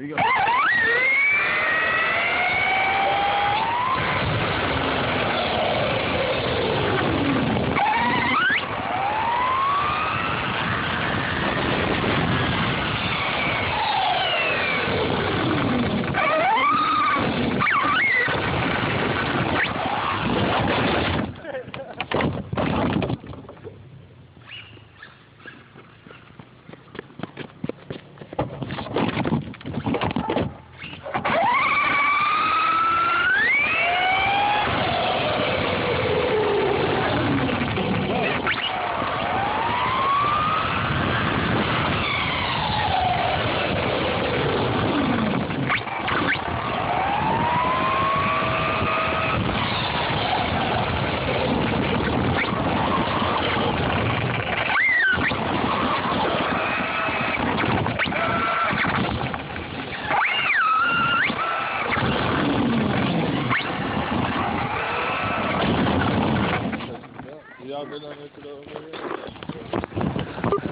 There you go. Y'all been on there